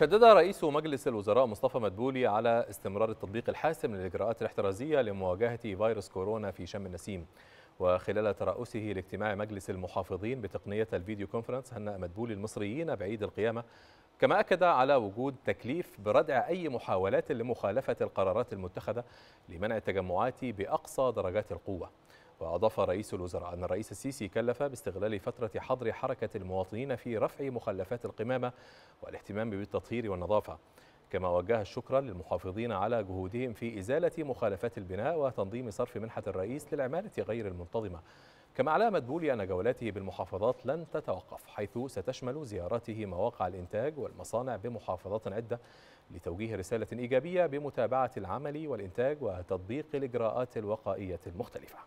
شدد رئيس مجلس الوزراء مصطفى مدبولي على استمرار التطبيق الحاسم للإجراءات الاحترازية لمواجهة فيروس كورونا في شم النسيم. وخلال ترأسه لاجتماع مجلس المحافظين بتقنية الفيديو كونفرنس هنأ مدبولي المصريين بعيد القيامة كما أكد على وجود تكليف بردع أي محاولات لمخالفة القرارات المتخذة لمنع التجمعات بأقصى درجات القوة. وأضاف رئيس الوزراء أن الرئيس السيسي كلف باستغلال فترة حظر حركة المواطنين في رفع مخلفات القمامة والاهتمام بالتطهير والنظافة. كما وجه الشكر للمحافظين على جهودهم في إزالة مخالفات البناء وتنظيم صرف منحة الرئيس للعمالة غير المنتظمة. كما على مدبولي أن جولاته بالمحافظات لن تتوقف حيث ستشمل زيارته مواقع الإنتاج والمصانع بمحافظات عدة لتوجيه رسالة إيجابية بمتابعة العمل والإنتاج وتطبيق الإجراءات الوقائية المختلفة.